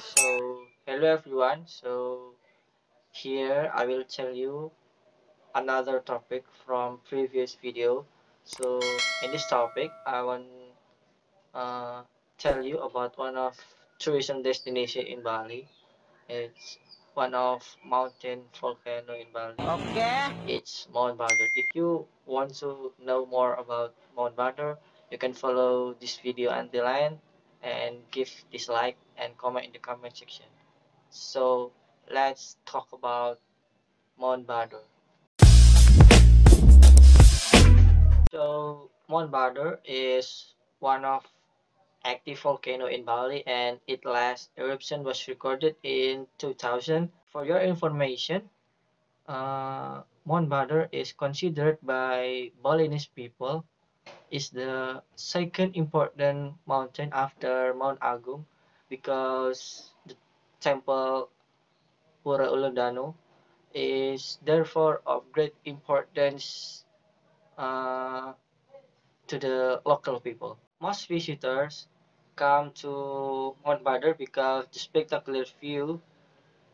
So, hello everyone. So, here I will tell you another topic from previous video. So, in this topic, I want uh, tell you about one of tourism destination in Bali. It's one of mountain volcano in Bali. Okay. It's Mount Batur. If you want to know more about Mount Batur, you can follow this video until end and give dislike and comment in the comment section. So let's talk about Mount Batur. So Mount Batur is one of active volcano in Bali and its last eruption was recorded in 2000. For your information, uh, Mount Batur is considered by Balinese people is the second important mountain after Mount Agung because the temple Pura Ulundanu is therefore of great importance uh, to the local people. Most visitors come to Mount Batur because the spectacular view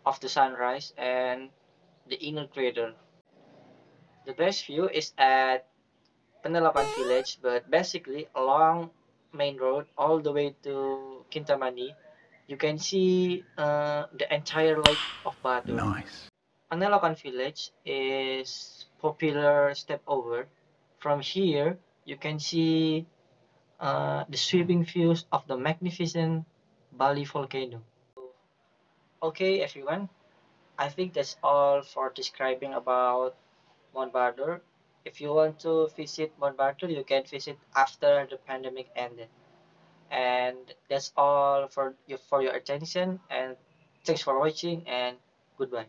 of the sunrise and the inner crater. The best view is at Penelapan village, but basically along main road all the way to Kintamani, you can see uh, the entire lake of Batur. Nice. Penelapan village is popular step over. From here, you can see uh, the sweeping views of the magnificent Bali volcano. Okay, everyone. I think that's all for describing about Mount Batur. If you want to visit Mount you can visit after the pandemic ended. And that's all for you for your attention and thanks for watching and goodbye.